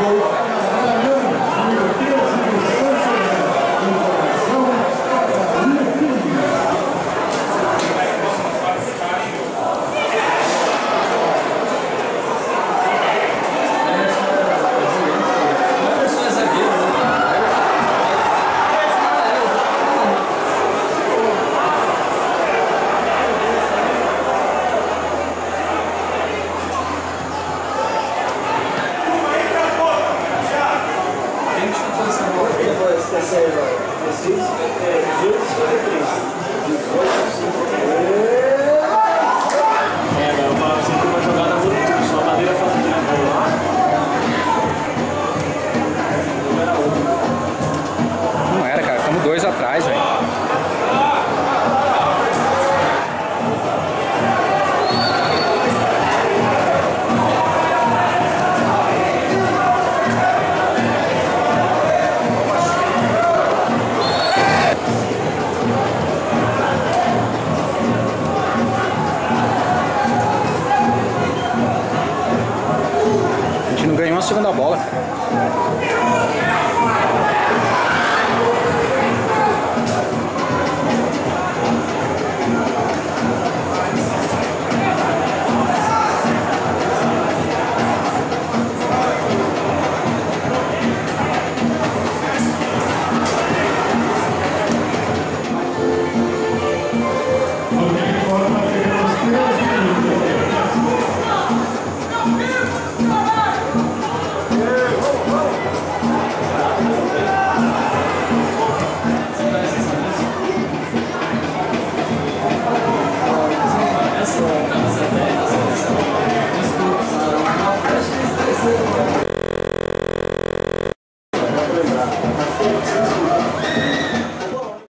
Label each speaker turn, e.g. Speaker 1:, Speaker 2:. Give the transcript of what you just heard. Speaker 1: go 16, é, 18 53.
Speaker 2: bola.